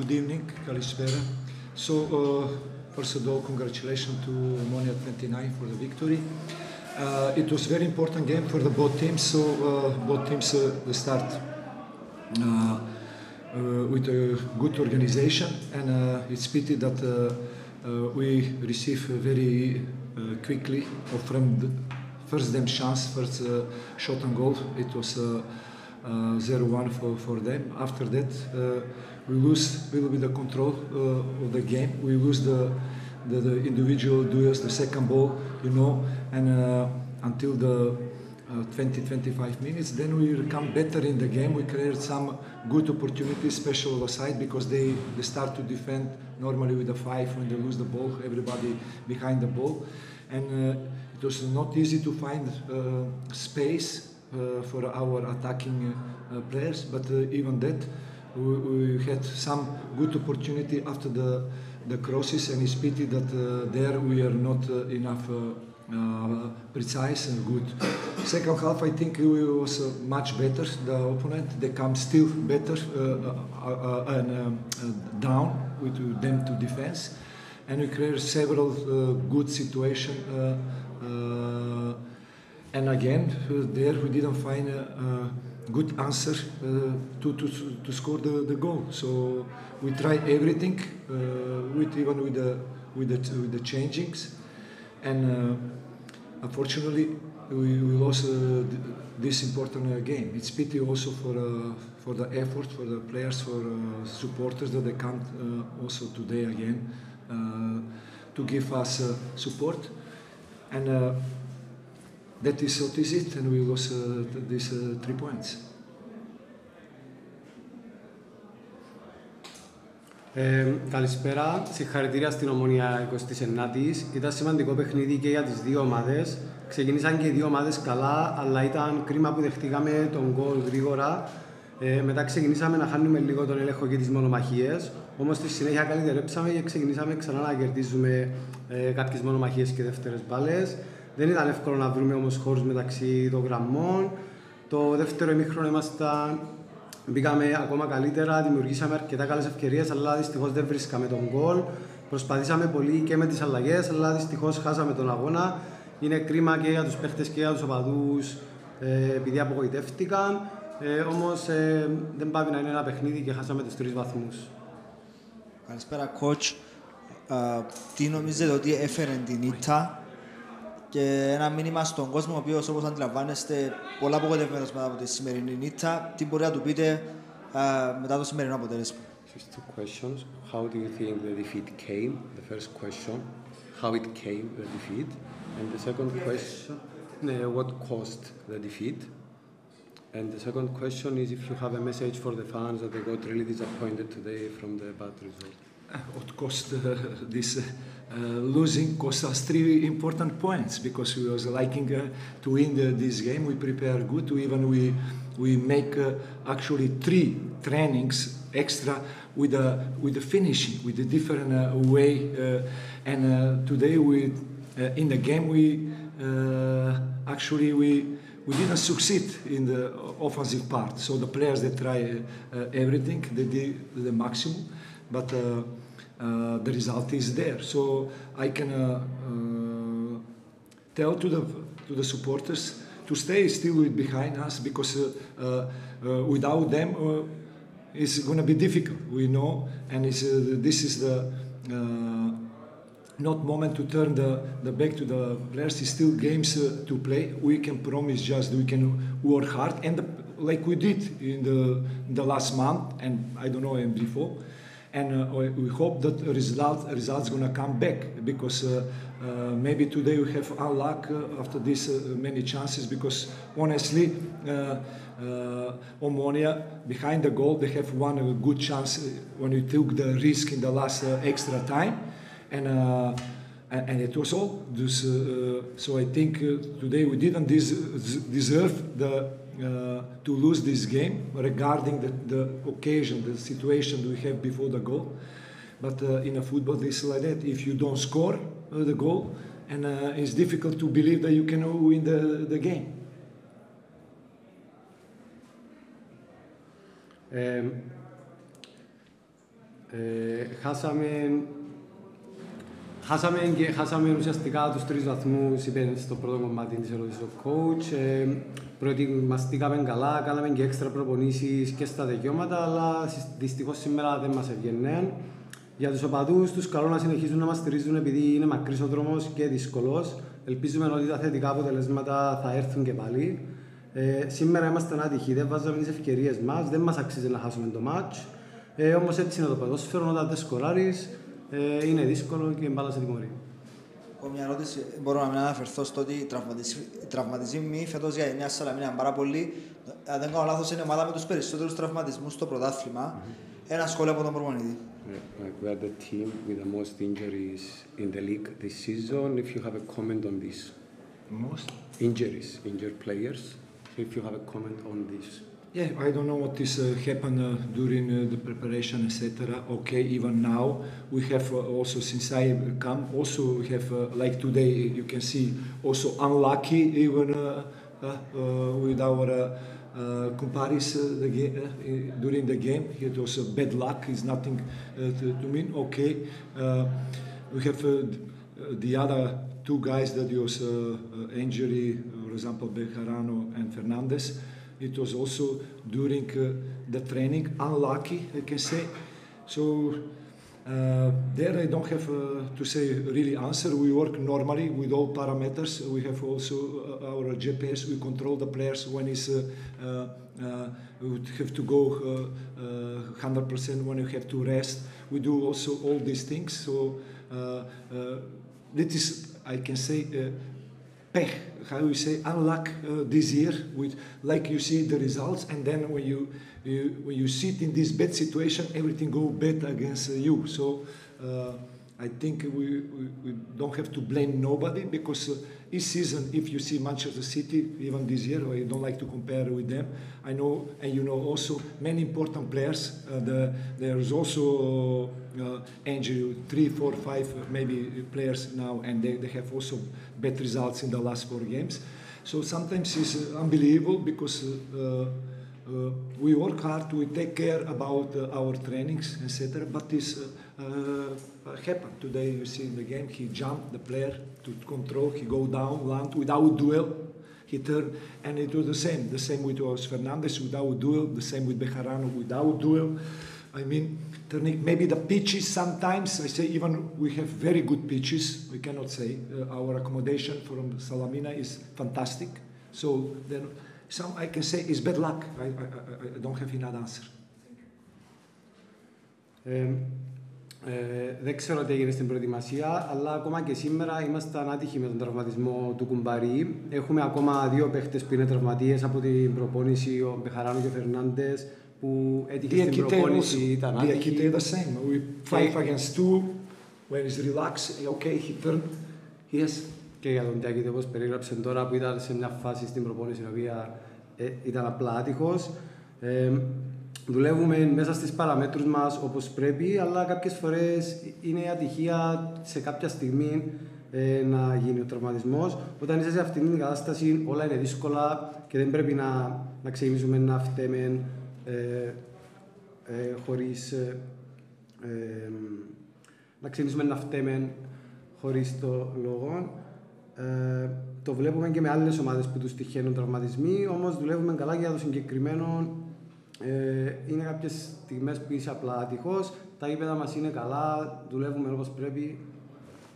good evening, Kalispera. So, uh, first of all, congratulations to Monia 29 for the victory. Uh, it was very important game for the both teams. So uh, both teams uh, they start uh, uh, with a good organization, and it's pity that we receive very quickly from the first them chance, first shot on goal. It was. Uh, uh, 0-1 for, for them. After that, uh, we lose a little bit the control uh, of the game. We lose the, the, the individual duels, the second ball, you know, and uh, until the 20-25 minutes, then we become better in the game. We create some good opportunities, special side, because they, they start to defend normally with a five when they lose the ball, everybody behind the ball. And uh, it was not easy to find uh, space uh, for our attacking uh, players, but uh, even that we, we, had some good opportunity after the the crosses, and it's pity that there we are not enough. Uh, precise and good. Second half, I think it was uh, much better. The opponent they come still better uh, and um, down with them to defense, and we create several good situations and again, uh, there we didn't find a, a good answer uh, to, to, to score the, the goal. So we tried everything, uh, with even with the with the, with the changings, and unfortunately we, we lost this important game. It's pity also for for the effort for the players, for uh, supporters that they come uh, also today again uh, to give us support. And that is what is it, and we lost uh, these uh, three points. Ε, καλησπέρα. Συγχαρητήρια στην Ομόνια 29η. Ήταν σημαντικό παιχνίδι και για τις δύο ομάδες. Ξεκινήσαν και οι δύο ομάδες καλά, αλλά ήταν κρίμα που δεχτήκαμε τον γκολ γρήγορα. Ε, μετά ξεκινήσαμε να χάνουμε λίγο τον έλεγχο και τις μονομαχίες. Όμως στη συνέχεια καλυτερέψαμε και ξεκινήσαμε ξανά να κερδίζουμε ε, κάποιες μονομαχίες και δεύτερες μπάλες. Δεν ήταν εύκολο να βρούμε όμως χώρους μεταξύ των γραμμών. Το δεύτερο ημίχρονο ήμασταν Μπήκαμε ακόμα καλύτερα, δημιουργήσαμε αρκετά καλές ευκαιρίες, αλλά δυστυχώς δεν βρίσκαμε τον γκολ. Προσπαθήσαμε πολύ και με τις αλλαγές, αλλά δυστυχώς χάσαμε τον αγώνα. Είναι κρίμα και για τους παίχτες και για τους οπαδούς ε, επειδή απογοητεύτηκαν. Ε, Όμως ε, δεν πάει να είναι ένα παιχνίδι και χάσαμε τους τρεις βαθμούς. Καλησπέρα, coach. Uh, τι νομίζετε ότι έφερε την ήττα; Και ένα μήνυμα στον κόσμο, ο οποίο όπω αντιλαμβάνεστε, πολλά απογοητευμένο μετά από τη σημερινή νύχτα. Τι μπορεί να του πείτε uh, μετά το σημερινό αποτέλεσμα. Just two questions. How do you think the defeat came? The first question, how it came, the defeat. And the second question, uh, what caused the defeat? And the second question is if you have a message for the fans that they got really disappointed today from the bad result. What caused uh, this uh, losing cost us three important points because we was liking uh, to win the, this game. We prepare good. We even we we make actually three trainings extra with the with the finishing with a different uh, way. Uh, and uh, today we in the game we actually we we didn't succeed in the offensive part. So the players they try everything, they did the maximum, but. Uh, the result is there. So I can uh, uh, tell to the to the supporters to stay still behind us because without them it's going to be difficult. We know, and this is the not moment to turn the, the back to the players. It's still games uh, to play. We can promise just we can work hard and the, like we did in the the last month and I don't know and before and uh, we hope that result results to come back because uh, uh, maybe today we have unluck uh, after these uh, many chances because honestly uh, Omonia behind the goal they have one good chance when we took the risk in the last extra time. And and, it was all this. Uh, uh, so I think uh, today we didn't deserve the uh, to lose this game regarding the, the, occasion, the situation we have before the goal. But uh, in a football, this like that. If you don't score uh, the goal, and it's difficult to believe that you can win the, the game. Um, uh, Hassan χάσαμε, και, χάσαμε ουσιαστικά τους τρεις βαθμούς, είπε στο πρώτο κομμάτι της ερώτησης ο coach. Ε, προετοιμαστήκαμε καλά, κάναμε και έξτρα προπονήσεις και στα δικαιώματα, αλλά δυστυχώς σήμερα δεν μας έβγαινε. Για τους οπαδούς τους καλό να συνεχίζουν να μας στηρίζουν επειδή είναι μακρύς ο δρόμος και δύσκολος. Ελπίζουμε ότι τα θετικά αποτελέσματα θα έρθουν και πάλι. Ε, σήμερα είμαστε άτυχοι, δεν βάζαμε τις ευκαιρίες μας, δεν μας αξίζει να χάσουμε το match. Ε, Όμως έτσι είναι το ποδόσφαιρο, όταν δεν σκοράρεις, ε, είναι δύσκολο και μπάλα σε τιμωρεί. Έχω μια ερώτηση, μπορώ να μην αναφερθώ στο ότι οι τραυματισμοί φέτος για μια Σαλαμίνα πάρα πολύ. Αν δεν κάνω λάθος, είναι η ομάδα με τους περισσότερους τραυματισμούς στο πρωτάθλημα. Mm-hmm. Ένα σχόλιο από τον προπονητή. We are the team with the most injuries in the league this season. If you have a comment on this. Most? Injuries, injured players. if you have a comment on this. Yeah, I don't know what is uh, happened uh, during uh, the preparation, etc. Okay, even now we have uh, also since I come also we have uh, like today you can see also unlucky even uh, with our comparison the game, during the game. It was bad luck. It's nothing to, to, mean. Okay, we have the other two guys that was injury for example, Bejarano and Fernandez. It was also during uh, the training, unlucky, I can say. So uh, there I don't have uh, to say really answer. We work normally with all parameters. We have also uh, our GPS. We control the players when it's uh, uh, we have to go 100% when you have to rest. We do also all these things. So that is, I can say, pech, how you say, unluck uh, this year with, like you see the results, and then when you, you when you sit in this bad situation, everything go bad against uh, you. So uh, I think we, we, we, don't have to blame nobody because uh, each season, if you see Manchester City, even this year, I don't like to compare with them. I know, and you know also many important players. Uh, the, there's also uh, injury, three, four, five, maybe players now, and they, they have also bad results in the last four games. So sometimes it's unbelievable because. Uh, uh, we work hard, we take care about uh, our trainings, etc. But this uh, happened today. You see in the game, he jumped the player to control, he go down, land without duel. He turned, and it was the same. The same with was Fernandez without duel. The same with Bejarano without duel. I mean, turning maybe the pitches sometimes. I say even we have very good pitches. We cannot say uh, our accommodation from Salamina is fantastic. So then some I can say is bad luck. I, I, I don't have another answer. Ε, ε, δεν ξέρω τι έγινε στην προετοιμασία, αλλά ακόμα και σήμερα είμαστε άτυχοι με τον τραυματισμό του Κουμπαρί. Έχουμε ακόμα δύο παίχτες που είναι τραυματίες από την προπόνηση, ο Μπεχαράνο και ο Φερνάντες, που έτυχε στην προπόνηση, ήταν άτυχοι. Diakite the same. We fight against two, when he's relaxed, okay, he turned, yes, και για τον Τιάκη όπως περίγραψε τώρα που ήταν σε μια φάση στην προπόνηση η οποία ε, ήταν απλά άτυχος. Ε, δουλεύουμε μέσα στις παραμέτρους μας όπως πρέπει, αλλά κάποιες φορές είναι η ατυχία σε κάποια στιγμή ε, να γίνει ο τραυματισμός. Όταν είσαι σε αυτήν την κατάσταση όλα είναι δύσκολα και δεν πρέπει να, να ξεκινήσουμε να φταίμε ε, ε, χωρίς... Ε, ε, να ξεκινήσουμε να φταίμε χωρίς το λόγο. Ε, το βλέπουμε και με άλλες ομάδες που τους τυχαίνουν τραυματισμοί, όμως δουλεύουμε καλά για το συγκεκριμένο. Ε, είναι κάποιες στιγμές που είσαι απλά ατυχώ. Τα γήπεδα μας είναι καλά, δουλεύουμε όπως πρέπει.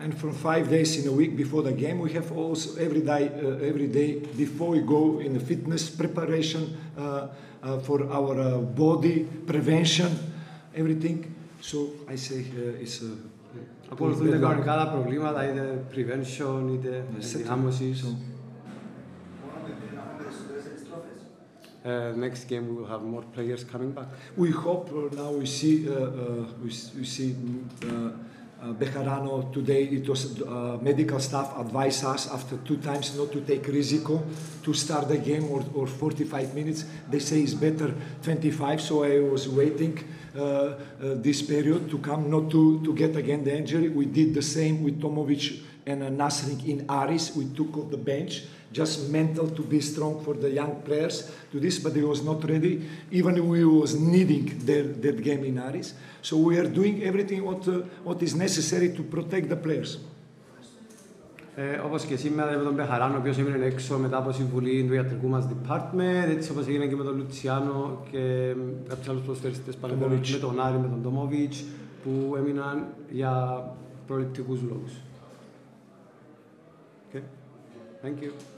And from five days in a week before the game, we have also every day, uh, every day before we go in the fitness preparation uh, uh, for our uh, body prevention, everything. So I say uh, it's a Ακολουθούνται κανονικά τα προβλήματα, είτε prevention, είτε ενδυνάμωση. Uh, next game we will have more players coming back. We hope uh, now we see uh, uh, we, we see uh, Bejarano today. It was uh, medical staff advised us after two times not to take risiko to start the game or, or 45 minutes. They say it's better 25, so I was waiting. Uh, uh, this period to come, not to, to get again the injury. We did the same with Tomovic and uh, Nasrik in Aris. We took off the bench just mental to be strong for the young players to this, but he was not ready. Even we was needing that, that game in Aris. So we are doing everything what, uh, what is necessary to protect the players. Ε, όπως και σήμερα με τον Πεχαράν, ο οποίος έμεινε έξω μετά από συμβουλή του ιατρικού μας department, έτσι όπως έγινε και με τον Λουτσιάνο και κάποιους άλλους προσφερειστές Τόμοβιτς. με τον Άρη, με τον Τόμοβιτς, που έμειναν για προληπτικούς λόγους. Okay. Thank you.